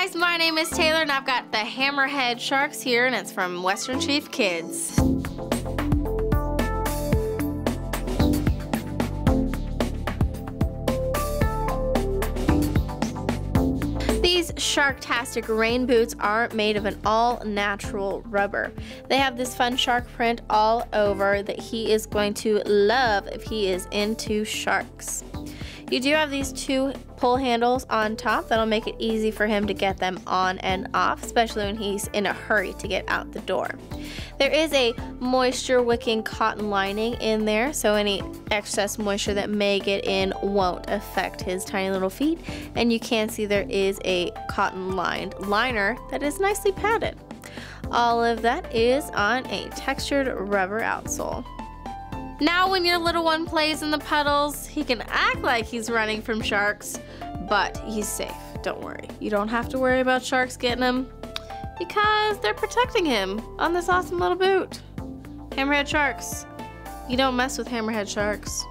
guys, my name is Taylor and I've got the Hammerhead Sharks here and it's from Western Chief Kids. These Sharktastic rain boots are made of an all natural rubber. They have this fun shark print all over that he is going to love if he is into sharks. You do have these two pull handles on top that'll make it easy for him to get them on and off, especially when he's in a hurry to get out the door. There is a moisture wicking cotton lining in there, so any excess moisture that may get in won't affect his tiny little feet. And you can see there is a cotton lined liner that is nicely padded. All of that is on a textured rubber outsole. Now when your little one plays in the puddles, he can act like he's running from sharks, but he's safe, don't worry. You don't have to worry about sharks getting him because they're protecting him on this awesome little boot. Hammerhead sharks. You don't mess with hammerhead sharks.